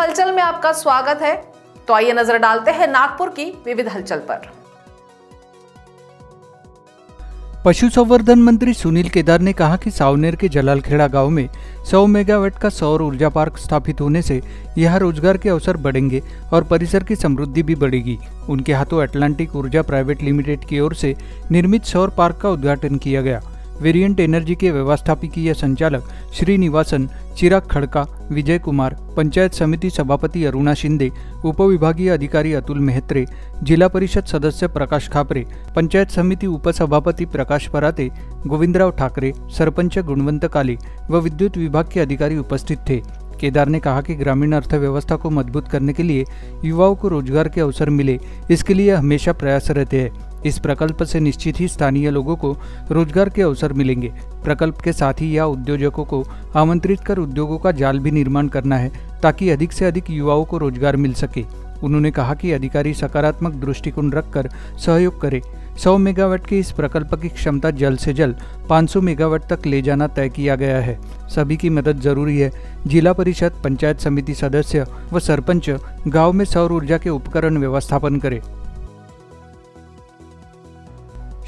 हलचल में आपका स्वागत है। तो आइए नज़र डालते हैं नागपुर की विविध हलचल पर। पशुसंवर्धन मंत्री सुनील केदार ने कहा कि सावनेर के जलालखेड़ा गाँव में 100 मेगावाट का सौर ऊर्जा पार्क स्थापित होने से यहाँ रोज़गार के अवसर बढ़ेंगे और परिसर की समृद्धि भी बढ़ेगी। उनके हाथों अटलांटिक ऊर्जा प्राइवेट लिमिटेड की ओर से निर्मित सौर पार्क का उद्घाटन किया गया। वेरिएंट एनर्जी के व्यवस्थापकीय संचालक श्रीनिवासन, चिराग खड़का, विजय कुमार, पंचायत समिति सभापति अरुणा शिंदे, उपविभागीय अधिकारी अतुल मेहत्रे, जिला परिषद सदस्य प्रकाश खापरे, पंचायत समिति उपसभापति प्रकाश पराते, गोविंदराव ठाकरे, सरपंच गुणवंत काले व विद्युत विभाग के अधिकारी उपस्थित थे। केदार ने कहा कि ग्रामीण अर्थव्यवस्था को मज़बूत करने के लिए युवाओं को रोज़गार के अवसर मिले, इसके लिए हमेशा प्रयास रहते हैं। इस प्रकल्प से निश्चित ही स्थानीय लोगों को रोज़गार के अवसर मिलेंगे। प्रकल्प के साथ ही या उद्योजकों को आमंत्रित कर उद्योगों का जाल भी निर्माण करना है, ताकि अधिक से अधिक युवाओं को रोज़गार मिल सके। उन्होंने कहा कि अधिकारी सकारात्मक दृष्टिकोण रखकर सहयोग करें। 100 मेगावाट के इस प्रकल्प की क्षमता जल्द से जल्द 500 मेगावाट तक ले जाना तय किया गया है। सभी की मदद ज़रूरी है। जिला परिषद, पंचायत समिति सदस्य व सरपंच गाँव में सौर ऊर्जा के उपकरण व्यवस्थापन करें।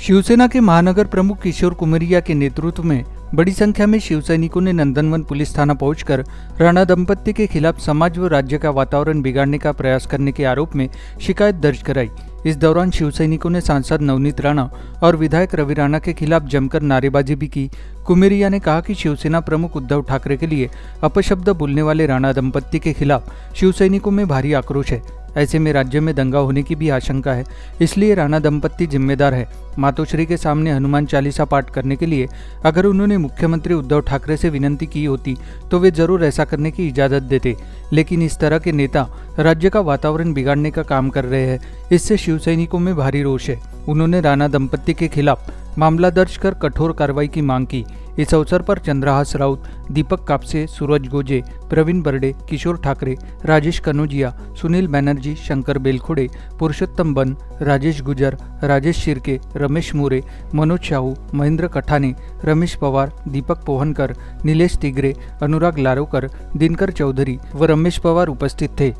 शिवसेना के महानगर प्रमुख किशोर कुमरिया के नेतृत्व में बड़ी संख्या में शिव सैनिकों ने नंदनवन पुलिस थाना पहुंचकर राणा दंपत्ति के खिलाफ समाज व राज्य का वातावरण बिगाड़ने का प्रयास करने के आरोप में शिकायत दर्ज कराई। इस दौरान शिव सैनिकों ने सांसद नवनीत राणा और विधायक रवि राणा के खिलाफ जमकर नारेबाजी भी की। कुमेरिया ने कहा कि शिवसेना प्रमुख उद्धव ठाकरे के लिए अपशब्द बोलने वाले राणा दंपत्ति के खिलाफ शिव सैनिकों में भारी आक्रोश है। ऐसे में राज्य में दंगा होने की भी आशंका है। इसलिए राणा दंपत्ति जिम्मेदार है। मातोश्री के सामने हनुमान चालीसा पाठ करने के लिए अगर उन्होंने मुख्यमंत्री उद्धव ठाकरे से विनंती की होती तो वे ज़रूर ऐसा करने की इजाज़त देते। लेकिन इस तरह के नेता राज्य का वातावरण बिगाड़ने का काम कर रहे हैं। इससे शिव सैनिकों में भारी रोष है। उन्होंने राणा दंपत्ति के खिलाफ मामला दर्ज कर कठोर कार्रवाई की मांग की। इस अवसर पर चंद्रहास राउत, दीपक कापसे, सूरज गोजे, प्रवीण बर्डे, किशोर ठाकरे, राजेश कनोजिया सुनील बैनर्जी, शंकर बेलखोड़े, पुरुषोत्तम बन, राजेश गुजर, राजेश शिर्के, रमेश मोरे, मनोज शाहू, महेंद्र कठाने, रमेश पवार, दीपक पोहनकर, नीलेश तिगरे, अनुराग लारोकर, दिनकर चौधरी व रमेश पवार उपस्थित थे।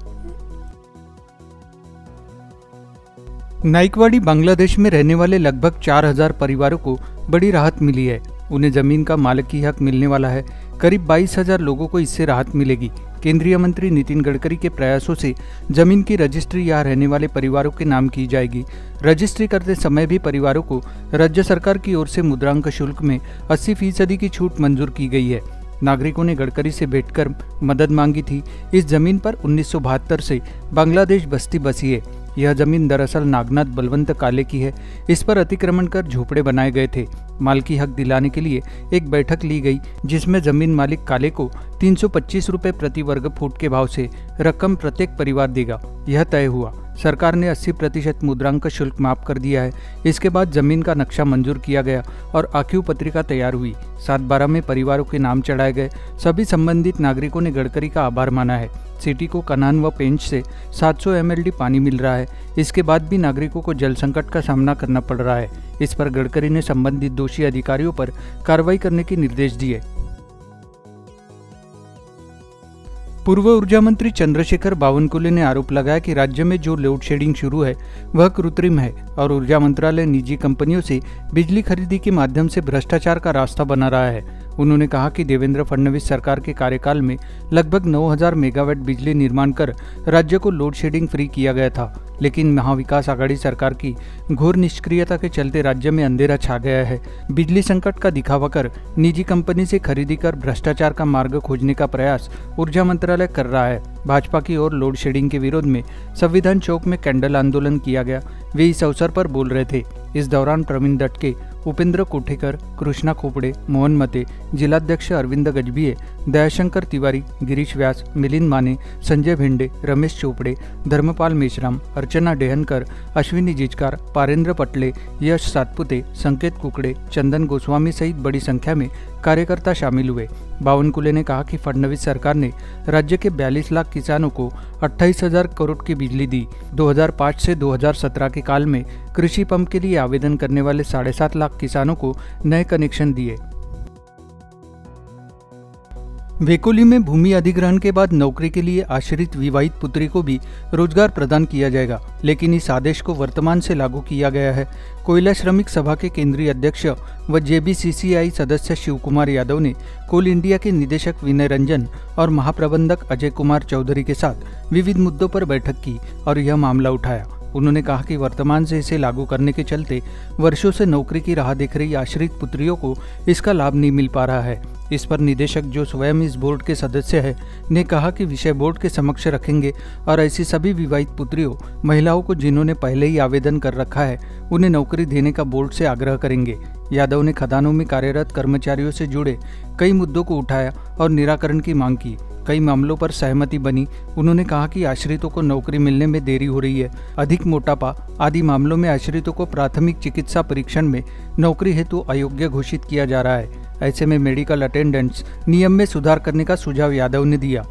नाइकवाड़ी बांग्लादेश में रहने वाले लगभग 4000 परिवारों को बड़ी राहत मिली है। उन्हें ज़मीन का मालिकी हक मिलने वाला है। करीब बाईस हज़ार लोगों को इससे राहत मिलेगी। केंद्रीय मंत्री नितिन गडकरी के प्रयासों से ज़मीन की रजिस्ट्री यहाँ रहने वाले परिवारों के नाम की जाएगी। रजिस्ट्री करते समय भी परिवारों को राज्य सरकार की ओर से मुद्रांक शुल्क में 80 फ़ीसदी की छूट मंजूर की गई है। नागरिकों ने गडकरी से भेंटकर मदद मांगी थी। इस ज़मीन पर उन्नीस सौ बहत्तर से बांग्लादेश बस्ती बसी है। यह ज़मीन दरअसल नागनाथ बलवंत काले की है। इस पर अतिक्रमण कर झोपड़े बनाए गए थे। मालकी हक दिलाने के लिए एक बैठक ली गई, जिसमें ज़मीन मालिक काले को तीन रुपए प्रति वर्ग फुट के भाव से रकम प्रत्येक परिवार देगा। यह तय हुआ। सरकार ने 80 प्रतिशत मुद्रांक शुल्क माफ़ कर दिया है। इसके बाद ज़मीन का नक्शा मंजूर किया गया और आक्यू पत्रिका तैयार हुई। सात बारह में परिवारों के नाम चढ़ाए गए। सभी संबंधित नागरिकों ने गडकरी का आभार माना है। सिटी को कनान व पेंच से 700 सौ पानी मिल रहा है। इसके बाद भी नागरिकों को जल संकट का सामना करना पड़ रहा है। इस पर गडकरी ने संबंधित दोषी अधिकारियों पर कार्रवाई करने के निर्देश दिए। पूर्व ऊर्जा मंत्री चंद्रशेखर बावनकुले ने आरोप लगाया कि राज्य में जो लोड शेडिंग शुरू है, वह कृत्रिम है और ऊर्जा मंत्रालय निजी कंपनियों से बिजली खरीदी के माध्यम से भ्रष्टाचार का रास्ता बना रहा है। उन्होंने कहा कि देवेंद्र फडणवीस सरकार के कार्यकाल में लगभग 9000 मेगावाट बिजली निर्माण कर राज्य को लोड शेडिंग फ्री किया गया था, लेकिन महाविकास आघाड़ी सरकार की घोर निष्क्रियता के चलते राज्य में अंधेरा छा गया है। बिजली संकट का दिखावा कर निजी कंपनी से खरीदी कर भ्रष्टाचार का मार्ग खोजने का प्रयास ऊर्जा मंत्रालय कर रहा है। भाजपा की ओर लोड शेडिंग के विरोध में संविधान चौक में कैंडल आंदोलन किया गया। वे इस अवसर पर बोल रहे थे। इस दौरान प्रवीण दटके उपेंद्र कोठेकर कृष्णा खोपड़े मोहन मते जिलाध्यक्ष अरविंद गजबिये दयाशंकर तिवारी, गिरीश व्यास, मिलिंद माने, संजय भिंडे, रमेश चोपड़े, धर्मपाल मेश्राम, अर्चना डेहनकर, अश्विनी जिचकार, पारेंद्र पटले, यश सातपुते, संकेत कुकड़े, चंदन गोस्वामी सहित बड़ी संख्या में कार्यकर्ता शामिल हुए। बावनकुले ने कहा कि फडणवीस सरकार ने राज्य के 42 लाख किसानों को अट्ठाईस हज़ार करोड़ की बिजली दी। 2005 से 2017 के काल में कृषि पंप के लिए आवेदन करने वाले साढ़े सात लाख किसानों को नए कनेक्शन दिए। वेकोली में भूमि अधिग्रहण के बाद नौकरी के लिए आश्रित विवाहित पुत्री को भी रोज़गार प्रदान किया जाएगा, लेकिन इस आदेश को वर्तमान से लागू किया गया है। कोयला श्रमिक सभा के केंद्रीय अध्यक्ष व जेबीसीसीआई सदस्य शिव कुमार यादव ने कोल इंडिया के निदेशक विनय रंजन और महाप्रबंधक अजय कुमार चौधरी के साथ विविध मुद्दों पर बैठक की और यह मामला उठाया। उन्होंने कहा कि वर्तमान से इसे लागू करने के चलते वर्षों से नौकरी की राह देख रही आश्रित पुत्रियों को इसका लाभ नहीं मिल पा रहा है। इस पर निदेशक जो स्वयं इस बोर्ड के सदस्य है, ने कहा कि विषय बोर्ड के समक्ष रखेंगे और ऐसी सभी विवाहित पुत्रियों, महिलाओं को जिन्होंने पहले ही आवेदन कर रखा है, उन्हें नौकरी देने का बोर्ड से आग्रह करेंगे। यादव ने खदानों में कार्यरत कर्मचारियों से जुड़े कई मुद्दों को उठाया और निराकरण की मांग की। कई मामलों पर सहमति बनी। उन्होंने कहा कि आश्रितों को नौकरी मिलने में देरी हो रही है। अधिक मोटापा, आदि मामलों में आश्रितों को प्राथमिक चिकित्सा परीक्षण में नौकरी हेतु अयोग्य घोषित किया जा रहा है। ऐसे में मेडिकल अटेंडेंट्स नियम में सुधार करने का सुझाव यादव ने दिया।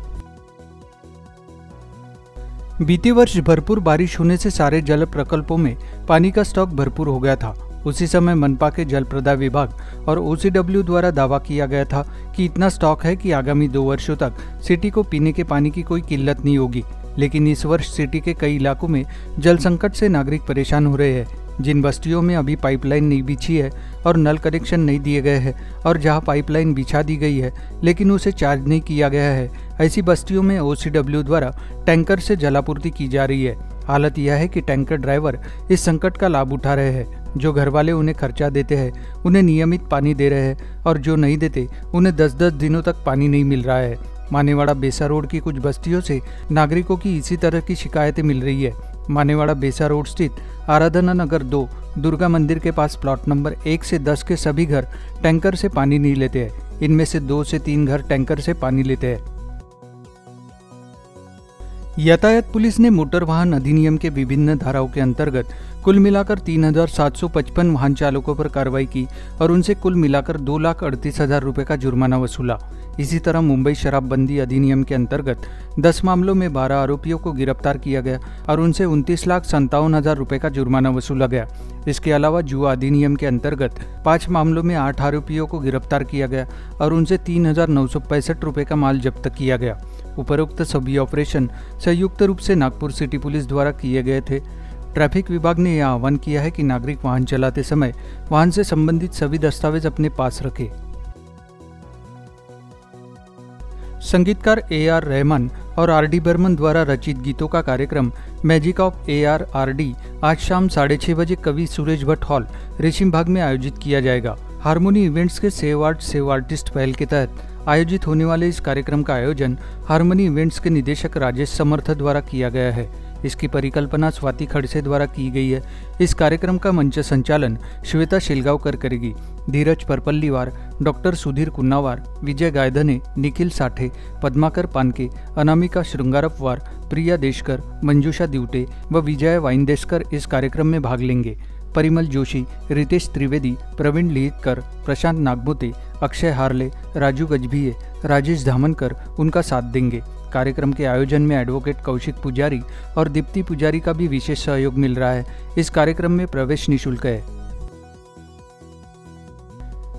बीते वर्ष भरपूर बारिश होने से सारे जल प्रकल्पों में पानी का स्टॉक भरपूर हो गया था। उसी समय मनपा के जल प्रदा विभाग और ओसीडब्ल्यू द्वारा दावा किया गया था कि इतना स्टॉक है कि आगामी दो वर्षों तक सिटी को पीने के पानी की कोई किल्लत नहीं होगी। लेकिन इस वर्ष सिटी के कई इलाकों में जल संकट से नागरिक परेशान हो रहे हैं। जिन बस्तियों में अभी पाइपलाइन नहीं बिछी है और नल कनेक्शन नहीं दिए गए हैं और जहाँ पाइपलाइन बिछा दी गई है, लेकिन उसे चार्ज नहीं किया गया है, ऐसी बस्तियों में ओ द्वारा टैंकर से जलापूर्ति की जा रही है। हालत यह है कि टैंकर ड्राइवर इस संकट का लाभ उठा रहे हैं। जो घर वाले उन्हें खर्चा देते हैं, उन्हें नियमित पानी दे रहे हैं और जो नहीं देते, उन्हें दस दस दिनों तक पानी नहीं मिल रहा है। मानेवाड़ा बेसा रोड की कुछ बस्तियों से नागरिकों की इसी तरह की शिकायतें मिल रही है। मानेवाड़ा बेसा रोड स्थित आराधना नगर दो, दुर्गा मंदिर के पास प्लॉट नंबर एक से दस के सभी घर टैंकर से पानी नहीं लेते हैं। इनमें से दो से तीन घर टैंकर से पानी लेते हैं। यातायात पुलिस ने मोटर वाहन अधिनियम के विभिन्न धाराओं के अंतर्गत कुल मिलाकर 3,755 वाहन चालकों पर कार्रवाई की और उनसे कुल मिलाकर दो लाख अड़तीस हज़ार रुपये का जुर्माना वसूला। इसी तरह मुंबई शराबबंदी अधिनियम के अंतर्गत 10 मामलों में 12 आरोपियों को गिरफ़्तार किया गया और उनसे उनतीस लाख संतावन हज़ार रुपये का जुर्माना वसूला गया। इसके अलावा जुआ अधिनियम के अंतर्गत पाँच मामलों में आठ आरोपियों को गिरफ़्तार किया गया और उनसे तीन हज़ार नौ सौ पैंसठ का माल जब्त किया गया। उपरोक्त सभी ऑपरेशन संयुक्त रूप से नागपुर सिटी पुलिस द्वारा किए गए थे। ट्रैफ़िक विभाग ने यह आह्वान किया है कि नागरिक वाहन चलाते समय वाहन से संबंधित सभी दस्तावेज़ अपने पास रखें। संगीतकार ए आर रहमान और आर डी बर्मन द्वारा रचित गीतों का कार्यक्रम magic of A R R D आज शाम साढ़े छः बजे कवि सुरेश भट्ट हॉल, रेशिम भाग में आयोजित किया जाएगा। हारमोनी इवेंट्स के सेव आर्ट, सेव आर्टिस्ट पहल के तहत आयोजित होने वाले इस कार्यक्रम का आयोजन हारमोनी इवेंट्स के निदेशक राजेश समर्थ द्वारा किया गया है। इसकी परिकल्पना स्वाति खड़से द्वारा की गई है। इस कार्यक्रम का मंच संचालन श्वेता शिलगांवकर करेगी। धीरज परपल्लीवार, डॉक्टर सुधीर कुन्नावार, विजय गायधने, निखिल साठे, पद्माकर पानके, अनामिका श्रृंगारपवार प्रिया देशकर, मंजूषा दिवटे व विजय वाइंदेशकर इस कार्यक्रम में भाग लेंगे। परिमल जोशी, रितेश त्रिवेदी, प्रवीण लिहितकर, प्रशांत नागमोते, अक्षय हारले, राजू गजभिये, राजेश धामनकर उनका साथ देंगे। कार्यक्रम के आयोजन में एडवोकेट कौशिक पुजारी और दीप्ति पुजारी का भी विशेष सहयोग मिल रहा है। इस कार्यक्रम में प्रवेश निशुल्क है।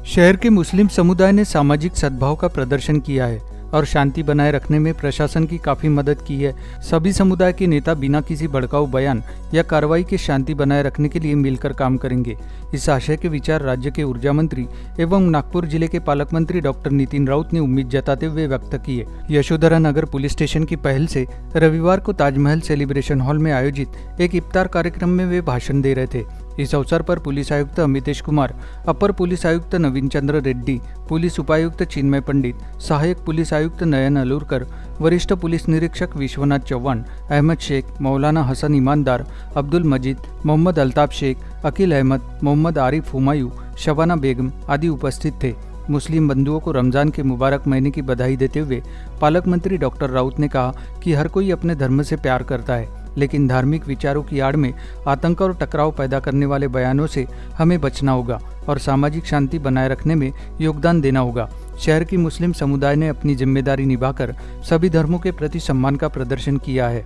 शहर के मुस्लिम समुदाय ने सामाजिक सद्भाव का प्रदर्शन किया है। और शांति बनाए रखने में प्रशासन की काफ़ी मदद की है। सभी समुदाय के नेता बिना किसी भड़काऊ बयान या कार्रवाई के शांति बनाए रखने के लिए मिलकर काम करेंगे। इस आशय के विचार राज्य के ऊर्जा मंत्री एवं नागपुर ज़िले के पालक मंत्री डॉक्टर नितिन राउत ने उम्मीद जताते हुए व्यक्त किए यशोधरा नगर पुलिस स्टेशन की पहल से रविवार को ताजमहल सेलिब्रेशन हॉल में आयोजित एक इफ्तार कार्यक्रम में वे भाषण दे रहे थे। इस अवसर पर पुलिस आयुक्त अमितेश कुमार, अपर पुलिस आयुक्त नवीन चंद्र रेड्डी, पुलिस उपायुक्त चिन्मय पंडित, सहायक पुलिस आयुक्त नयन अलूरकर, वरिष्ठ पुलिस निरीक्षक विश्वनाथ चौहान, अहमद शेख, मौलाना हसन ईमानदार अब्दुल मजीद, मोहम्मद अल्ताफ शेख, अकील अहमद, मोहम्मद आरिफ हुमायूं, शबाना बेगम आदि उपस्थित थे। मुस्लिम बंधुओं को रमज़ान के मुबारक महीने की बधाई देते हुए पालक मंत्री डॉक्टर राउत ने कहा कि हर कोई अपने धर्म से प्यार करता है। लेकिन धार्मिक विचारों की आड़ में आतंक और टकराव पैदा करने वाले बयानों से हमें बचना होगा और सामाजिक शांति बनाए रखने में योगदान देना होगा। शहर की मुस्लिम समुदाय ने अपनी ज़िम्मेदारी निभाकर सभी धर्मों के प्रति सम्मान का प्रदर्शन किया है।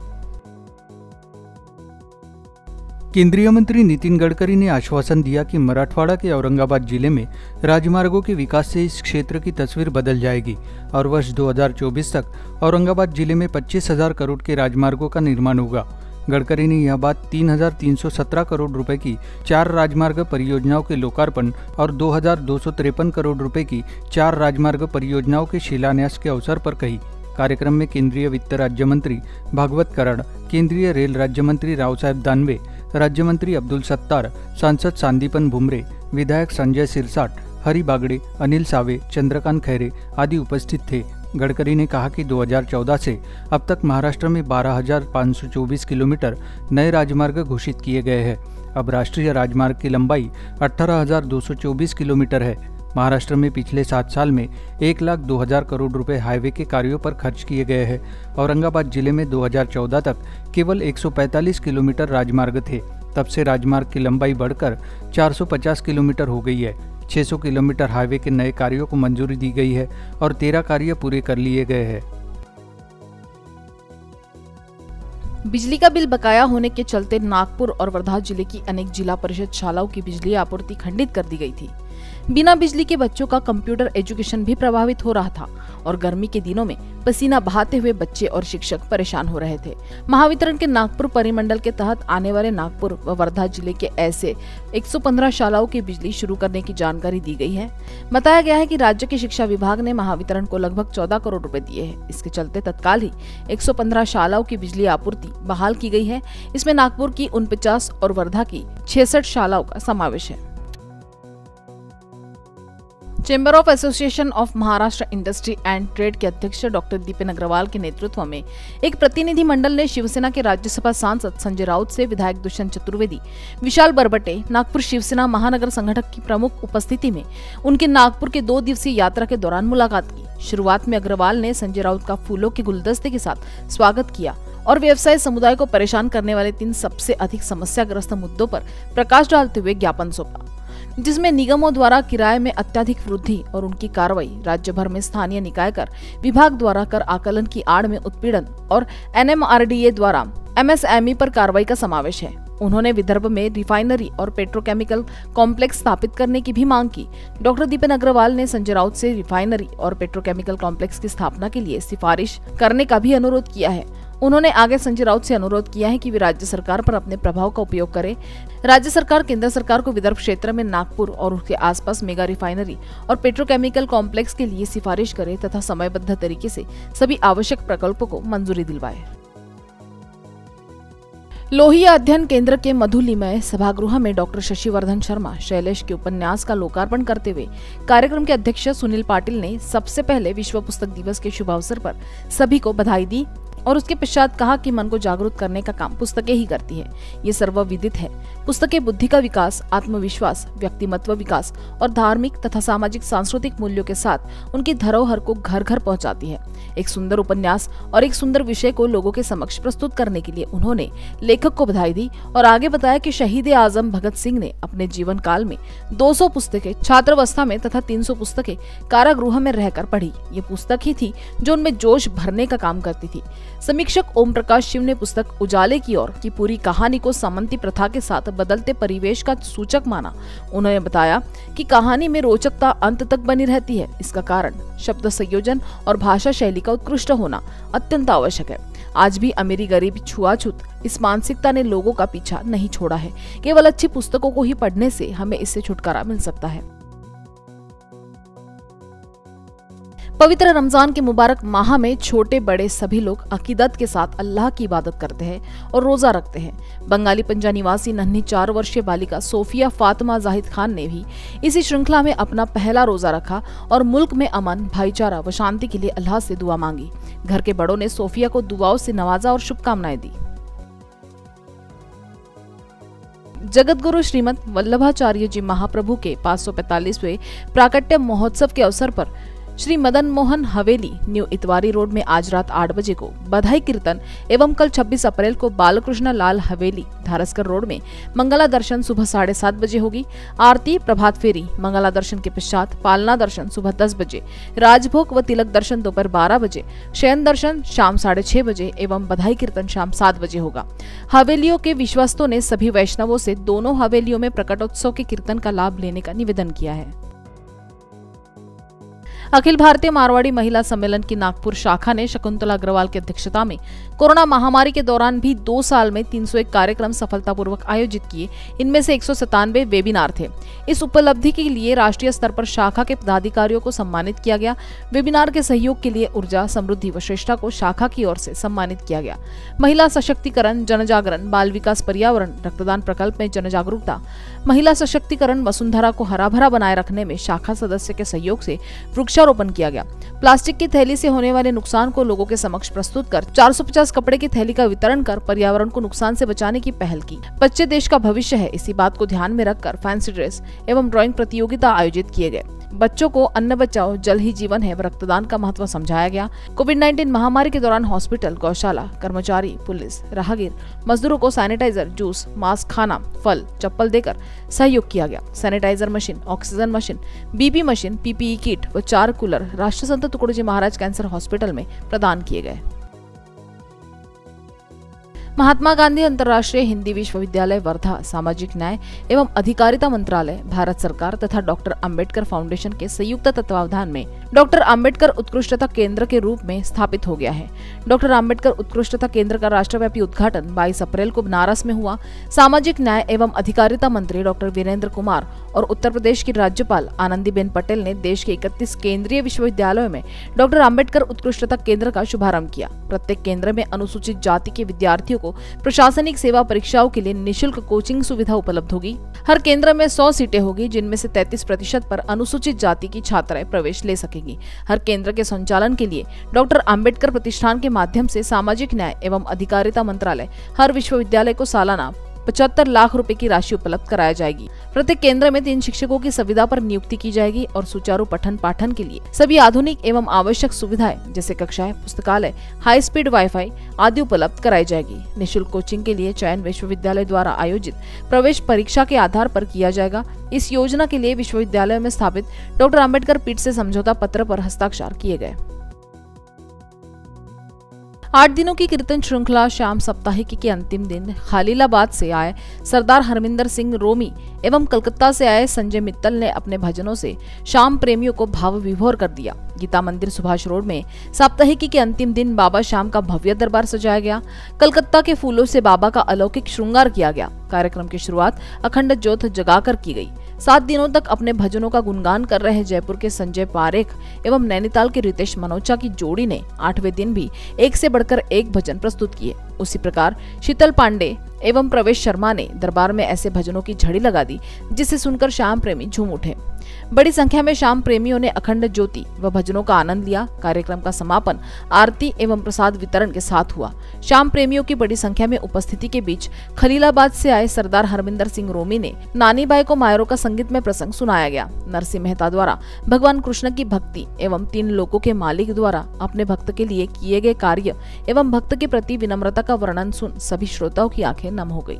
केंद्रीय मंत्री नितिन गडकरी ने आश्वासन दिया कि मराठवाड़ा के औरंगाबाद ज़िले में राजमार्गों के विकास से इस क्षेत्र की तस्वीर बदल जाएगी और वर्ष 2024 तक औरंगाबाद ज़िले में पच्चीस हज़ार करोड़ के राजमार्गों का निर्माण होगा। गडकरी ने यह बात 3,317 करोड़ रुपए की चार राजमार्ग परियोजनाओं के लोकार्पण और दो हज़ार दो सौ तिरपन करोड़ रुपए की चार राजमार्ग परियोजनाओं के शिलान्यास के अवसर पर कही। कार्यक्रम में केंद्रीय वित्त राज्य मंत्री भागवत कराड़ केंद्रीय रेल राज्य मंत्री राव साहेब दानवे राज्य मंत्री अब्दुल सत्तार सांसद सांदीपन भुमरे विधायक संजय सिरसाट हरि बागड़े अनिल सावे चंद्रकांत खैरे आदि उपस्थित थे. गडकरी ने कहा कि 2014 से अब तक महाराष्ट्र में 12,524 किलोमीटर नए राजमार्ग घोषित किए गए हैं। अब राष्ट्रीय राजमार्ग की लंबाई 18,224 किलोमीटर है। महाराष्ट्र में पिछले सात साल में एक लाख दो हज़ार करोड़ रुपए हाईवे के कार्यों पर खर्च किए गए हैं। औरंगाबाद ज़िले में 2014 तक केवल 145 किलोमीटर राजमार्ग थे। तब से राजमार्ग की लंबाई बढ़कर 450 किलोमीटर हो गई है। 600 किलोमीटर हाईवे के नए कार्यों को मंजूरी दी गई है और तेरह कार्य पूरे कर लिए गए हैं। बिजली का बिल बकाया होने के चलते नागपुर और वर्धा ज़िले की अनेक जिला परिषद शालाओं की बिजली आपूर्ति खंडित कर दी गई थी। बिना बिजली के बच्चों का कंप्यूटर एजुकेशन भी प्रभावित हो रहा था और गर्मी के दिनों में पसीना बहाते हुए बच्चे और शिक्षक परेशान हो रहे थे। महावितरण के नागपुर परिमंडल के तहत आने वाले नागपुर व वर्धा ज़िले के ऐसे 115 शालाओं की बिजली शुरू करने की जानकारी दी गई है। बताया गया है कि राज्य के शिक्षा विभाग ने महावितरण को लगभग 14 करोड़ रुपए दिए हैं। इसके चलते तत्काल ही 115 शालाओं की बिजली आपूर्ति बहाल की गई है। इसमें नागपुर की उनपचास और वर्धा की छियासठ शालाओं का समावेश है। Chamber of association of Maharashtra industry and trade के अध्यक्ष डॉक्टर दीपेन अग्रवाल के नेतृत्व में एक प्रतिनिधि मंडल ने शिवसेना के राज्यसभा सांसद संजय राउत से विधायक दुष्यंत चतुर्वेदी, विशाल बरबटे, नागपुर शिवसेना महानगर संगठक की प्रमुख उपस्थिति में उनके नागपुर के दो दिवसीय यात्रा के दौरान मुलाकात की। शुरुआत में अग्रवाल ने संजय राउत का फूलों के गुलदस्ते के साथ स्वागत किया और व्यवसाय समुदाय को परेशान करने वाले तीन सबसे अधिक समस्याग्रस्त मुद्दों पर प्रकाश डालते हुए ज्ञापन सौंपा। जिसमें निगमों द्वारा किराए में अत्याधिक वृद्धि और उनकी कार्रवाई राज्य भर में स्थानीय निकाय कर विभाग द्वारा कर आकलन की आड़ में उत्पीड़न और एनएमआरडीए द्वारा एमएसएमई पर कार्रवाई का समावेश है। उन्होंने विदर्भ में रिफाइनरी और पेट्रोकेमिकल कॉम्प्लेक्स स्थापित करने की भी मांग की। डॉक्टर दीपन अग्रवाल ने संजय राउत से रिफाइनरी और पेट्रोकेमिकल कॉम्प्लेक्स की स्थापना के लिए सिफारिश करने का भी अनुरोध किया है। उन्होंने आगे संजय राउत से अनुरोध किया है कि वे राज्य सरकार पर अपने प्रभाव का उपयोग करें। राज्य सरकार केंद्र सरकार को विदर्भ क्षेत्र में नागपुर और उसके आसपास मेगा रिफाइनरी और पेट्रोकेमिकल कॉम्प्लेक्स के लिए सिफारिश करे तथा समयबद्ध तरीके से सभी आवश्यक प्रकल्पों को मंजूरी दिलवाए। लोहिया अध्ययन केंद्र के मधुलिमय सभागृह में डॉक्टर शशिवर्धन शर्मा, शैलेश के उपन्यास का लोकार्पण करते हुए कार्यक्रम के अध्यक्ष सुनील पाटिल ने सबसे पहले विश्व पुस्तक दिवस के शुभ अवसर पर सभी को बधाई दी। और उसके पश्चात कहा कि मन को जागरूक करने का काम पुस्तकें ही करती है। ये सर्वविदित है। पुस्तकें बुद्धि का विकास, आत्मविश्वास, व्यक्तिमत्व विकास और धार्मिक तथा सामाजिक सांस्कृतिक मूल्यों के साथ उनकी धरोहर को घर घर पहुंचाती है। एक सुंदर उपन्यास और एक सुंदर विषय को लोगों के समक्ष प्रस्तुत करने के लिए उन्होंने लेखक को बधाई दी और आगे बताया कि शहीद आज़म भगत सिंह ने अपने जीवन काल में 200 पुस्तकें, छात्रावस्था में तथा 300 पुस्तकें कारागृह में रहकर पढ़ी। ये पुस्तक ही थी जो उनमें जोश भरने का काम करती थी। समीक्षक ओम प्रकाश शिव ने पुस्तक उजाले की ओर की पूरी कहानी को सामंती प्रथा के साथ बदलते परिवेश का सूचक माना। उन्होंने बताया कि कहानी में रोचकता अंत तक बनी रहती है। इसका कारण शब्द संयोजन और भाषा शैली का उत्कृष्ट होना अत्यंत आवश्यक है। आज भी अमीरी गरीबी छुआछूत, इस मानसिकता ने लोगों का पीछा नहीं छोड़ा है। केवल अच्छी पुस्तकों को ही पढ़ने से हमें इससे छुटकारा मिल सकता है। पवित्र रमज़ान के मुबारक माह में छोटे बड़े सभी लोग अकीदत के साथ अल्लाह की इबादत करते हैं और रोजा रखते हैं। बंगाली पंजा निवासी नन्ही चार वर्षीय बालिका सोफिया फातिमा जाहिद खान ने भी इसी श्रृंखला में अपना पहला रोजा रखा और मुल्क में अमन, भाईचारा व शांति के लिए अल्लाह से दुआ मांगी। घर के बड़ों ने सोफिया को दुआओं से नवाजा और शुभकामनाएँ दी। जगत गुरु श्रीमद वल्लभाचार्य जी महाप्रभु के 545वें प्राकट्य महोत्सव के अवसर पर श्री मदन मोहन हवेली, न्यू इतवारी रोड में आज रात आठ बजे को बधाई कीर्तन एवं कल 26 अप्रैल को बालकृष्ण लाल हवेली, धारसकर रोड में मंगला दर्शन सुबह साढ़े सात बजे होगी। आरती, प्रभात फेरी, मंगला दर्शन के पश्चात पालना दर्शन सुबह दस बजे, राजभोग व तिलक दर्शन दोपहर बारह बजे, शयन दर्शन शाम साढ़े बजे एवं बधाई कीर्तन शाम सात बजे होगा। हवेलियों के विश्वस्तों ने सभी वैष्णवों से दोनों हवेलियों में प्रकटोत्सव के कीर्तन का लाभ लेने का निवेदन किया है। अखिल भारतीय मारवाड़ी महिला सम्मेलन की नागपुर शाखा ने शकुंतला अग्रवाल की अध्यक्षता में कोरोना महामारी के दौरान भी दो साल में 301 कार्यक्रम सफलतापूर्वक आयोजित किए। इनमें से एक सौ सत्तानवे वेबिनार थे। इस उपलब्धि के लिए राष्ट्रीय स्तर पर शाखा के पदाधिकारियों को सम्मानित किया गया। वेबिनार के सहयोग के लिए ऊर्जा, समृद्धि व श्रेष्ठा को शाखा की ओर से सम्मानित किया गया। महिला सशक्तिकरण जन जागरण बाल विकास, पर्यावरण, रक्तदान प्रकल्प में जन जागरूकता महिला सशक्तिकरण वसुंधरा को हरा भरा बनाए रखने में शाखा सदस्य के सहयोग से वृक्षारोपण किया गया। प्लास्टिक की थैली से होने वाले नुकसान को लोगों के समक्ष प्रस्तुत कर 450 कपड़े की थैली का वितरण कर पर्यावरण को नुकसान से बचाने की पहल की। बच्चे देश का भविष्य है, इसी बात को ध्यान में रखकर फैंसी ड्रेस एवं ड्राइंग प्रतियोगिता आयोजित किए गए। बच्चों को अन्न बचाओ, जल ही जीवन है, रक्तदान का महत्व समझाया गया। कोविड 19 महामारी के दौरान हॉस्पिटल, गौशाला, कर्मचारी, पुलिस, राहगीर, मजदूरों को सैनिटाइजर, जूस, मास्क, खाना, फल, चप्पल देकर सहयोग किया गया। Sanitiser machine, oxygen machine, BP machine, PPE kit व चार कूलर राष्ट्रसंत टुकड़ोजी महाराज कैंसर हॉस्पिटल में प्रदान किए गए। महात्मा गांधी अंतर्राष्ट्रीय हिंदी विश्वविद्यालय, वर्धा, सामाजिक न्याय एवं अधिकारिता मंत्रालय, भारत सरकार तथा डॉक्टर अंबेडकर फाउंडेशन के संयुक्त तत्वावधान में डॉक्टर अंबेडकर उत्कृष्टता केंद्र के रूप में स्थापित हो गया है। डॉक्टर अंबेडकर उत्कृष्टता केंद्र का राष्ट्रव्यापी उद्घाटन 22 अप्रैल को बनारस में हुआ। सामाजिक न्याय एवं अधिकारिता मंत्री डॉक्टर वीरेंद्र कुमार और उत्तर प्रदेश की राज्यपाल आनंदीबेन पटेल ने देश के इकतीस केंद्रीय विश्वविद्यालयों में डॉक्टर अंबेडकर उत्कृष्टता केंद्र का शुभारंभ किया। प्रत्येक केंद्र में अनुसूचित जाति के विद्यार्थियों को प्रशासनिक सेवा परीक्षाओं के लिए निःशुल्क कोचिंग सुविधा उपलब्ध होगी। हर केंद्र में सौ सीटें होगी, जिनमें से तैतीस प्रतिशत पर अनुसूचित जाति की छात्राएँ प्रवेश ले सकेंगी। हर केंद्र के संचालन के लिए डॉक्टर अंबेडकर प्रतिष्ठान के माध्यम ऐसी सामाजिक न्याय एवं अधिकारिता मंत्रालय, हर विश्वविद्यालय को सालाना पचहत्तर लाख रुपए की राशि उपलब्ध कराया जाएगी। प्रत्येक केंद्र में तीन शिक्षकों की सुविधा पर नियुक्ति की जाएगी और सुचारू पठन पाठन के लिए। सभी आधुनिक एवं आवश्यक सुविधाएँ, जैसे कक्षाएँ, पुस्तकालय हाई स्पीड वाईफाई आदि उपलब्ध कराई जाएगी। निःशुल्क कोचिंग के लिए चयन विश्वविद्यालय द्वारा आयोजित प्रवेश परीक्षा के आधार पर किया जाएगा। इस योजना के लिए विश्वविद्यालय में स्थापित डॉक्टर अंबेडकर पीठ से समझौता पत्र पर हस्ताक्षर किए गए। आठ दिनों की कीर्तन श्रृंखला शाम सप्ताहिकी के अंतिम दिन खालीलाबाद से आए सरदार हरमिंदर सिंह रोमी एवं कलकत्ता से आए संजय मित्तल ने अपने भजनों से शाम प्रेमियों को भाव विभोर कर दिया। गीता मंदिर सुभाष रोड में साप्ताहिकी के अंतिम दिन बाबा शाम का भव्य दरबार सजाया गया। कलकत्ता के फूलों से बाबा का अलौकिक श्रृंगार किया गया। कार्यक्रम की शुरुआत अखंड ज्योत जगाकर की गई। सात दिनों तक अपने भजनों का गुणगान कर रहे जयपुर के संजय पारेख एवं नैनीताल के रितेश मनोचा की जोड़ी ने आठवें दिन भी एक से बढ़कर एक भजन प्रस्तुत किए। उसी प्रकार शीतल पांडे एवं प्रवेश शर्मा ने दरबार में ऐसे भजनों की झड़ी लगा दी, जिसे सुनकर श्याम प्रेमी झूम उठे। बड़ी संख्या में शाम प्रेमियों ने अखंड ज्योति व भजनों का आनंद लिया। कार्यक्रम का समापन आरती एवं प्रसाद वितरण के साथ हुआ। शाम प्रेमियों की बड़ी संख्या में उपस्थिति के बीच खलीलाबाद से आए सरदार हरमिंदर सिंह रोमी ने नानी बाई को मायरों का संगीत में प्रसंग सुनाया गया। नरसिंह मेहता द्वारा भगवान कृष्ण की भक्ति एवं तीन लोगों के मालिक द्वारा अपने भक्त के लिए किए गए कार्य एवं भक्त के प्रति विनम्रता का वर्णन सुन सभी श्रोताओं की आँखें नम हो गई।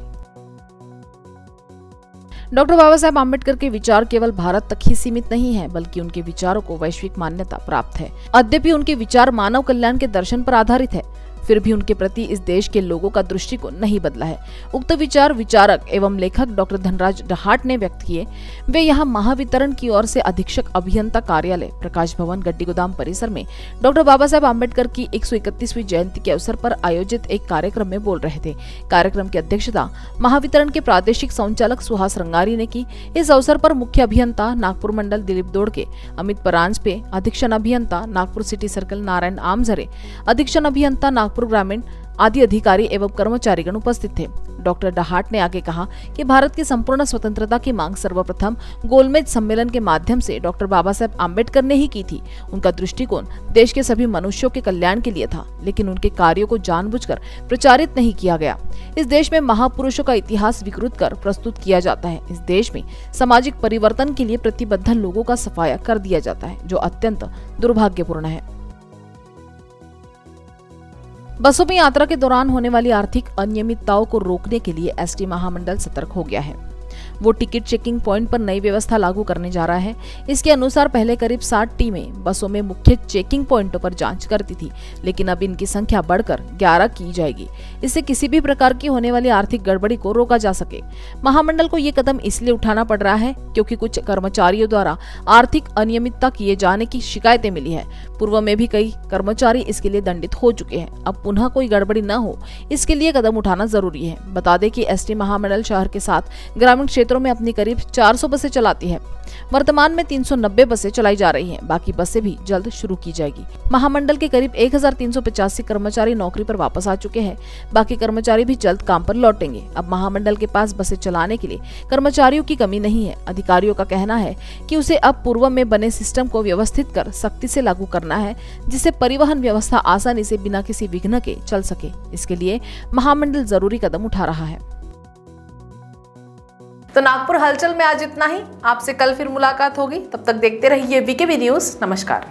डॉक्टर बाबा साहेब आम्बेडकर के विचार केवल भारत तक ही सीमित नहीं है, बल्कि उनके विचारों को वैश्विक मान्यता प्राप्त है। अद्यपि उनके विचार मानव कल्याण के दर्शन पर आधारित है। फिर भी उनके प्रति इस देश के लोगों का दृष्टिकोण नहीं बदला है। उक्त विचार विचारक एवं लेखक डॉक्टर धनराज डहाट ने व्यक्त किए। वे यहाँ महावितरण की ओर से अधीक्षक अभियंता कार्यालय, प्रकाश भवन गड्डी गोदाम परिसर में डॉक्टर बाबा साहेब आम्बेडकर की एक जयंती के अवसर पर आयोजित एक कार्यक्रम में बोल रहे थे। कार्यक्रम की अध्यक्षता महावितरण के प्रादेशिक संचालक सुहास रंगारी ने की। इस अवसर पर मुख्य अभियंता नागपुर मंडल दिलीप दोड़के अमित परांजपे, अधीक्षण अभियंता नागपुर सिटी सर्कल नारायण आमझरे, अधीक्षण अभियंता नागपुर नागपुर ग्रामीण आदि अधिकारी एवं कर्मचारीगण उपस्थित थे। डॉक्टर डहाट ने आगे कहा कि भारत की संपूर्ण स्वतंत्रता की मांग सर्वप्रथम गोलमेज सम्मेलन के माध्यम से डॉक्टर बाबा साहेब आम्बेडकर ने ही की थी। उनका दृष्टिकोण देश के सभी मनुष्यों के कल्याण के लिए था, लेकिन उनके कार्यों को जानबूझकर प्रचारित नहीं किया गया। इस देश में महापुरुषों का इतिहास विकृत कर प्रस्तुत किया जाता है। इस देश में सामाजिक परिवर्तन के लिए प्रतिबद्ध लोगों का सफाया कर दिया जाता है, जो अत्यंत दुर्भाग्यपूर्ण है। बसों में यात्रा के दौरान होने वाली आर्थिक अनियमितताओं को रोकने के लिए एसटी महामंडल सतर्क हो गया है। वो टिकट चेकिंग पॉइंट पर नई व्यवस्था लागू करने जा रहा है। इसके अनुसार पहले करीब 60 टीमें बसों में मुख्य चेकिंग पॉइंटों पर जाँच करती थी, लेकिन अब इनकी संख्या बढ़कर 11 की जाएगी। इससे किसी भी प्रकार की होने वाली आर्थिक गड़बड़ी को रोका जा सके। महामंडल को ये कदम इसलिए उठाना पड़ रहा है क्योंकि कुछ कर्मचारियों द्वारा आर्थिक अनियमितता किए जाने की शिकायतें मिली है। पूर्व में भी कई कर्मचारी इसके लिए दंडित हो चुके हैं। अब पुनः कोई गड़बड़ी न हो, इसके लिए कदम उठाना ज़रूरी है। बता दें कि एसटी महामंडल शहर के साथ ग्रामीण क्षेत्रों में अपनी करीब 400 बसें चलाती है। वर्तमान में 390 बसें चलाई जा रही हैं, बाकी बसें भी जल्द शुरू की जाएगी। महामंडल के करीब एक हज़ार तीन सौ पचासी कर्मचारी नौकरी पर वापस आ चुके हैं। बाकी कर्मचारी भी जल्द काम पर लौटेंगे। अब महामंडल के पास बसें चलाने के लिए कर्मचारियों की कमी नहीं है। अधिकारियों का कहना है कि उसे अब पूर्व में बने सिस्टम को व्यवस्थित कर सख्ती से लागू करना है जिससे परिवहन व्यवस्था आसानी से बिना किसी विघ्न के चल सके। इसके लिए महामंडल ज़रूरी कदम उठा रहा है। तो नागपुर हलचल में आज इतना ही। आपसे कल फिर मुलाकात होगी। तब तक देखते रहिए वीके वी न्यूज़। नमस्कार।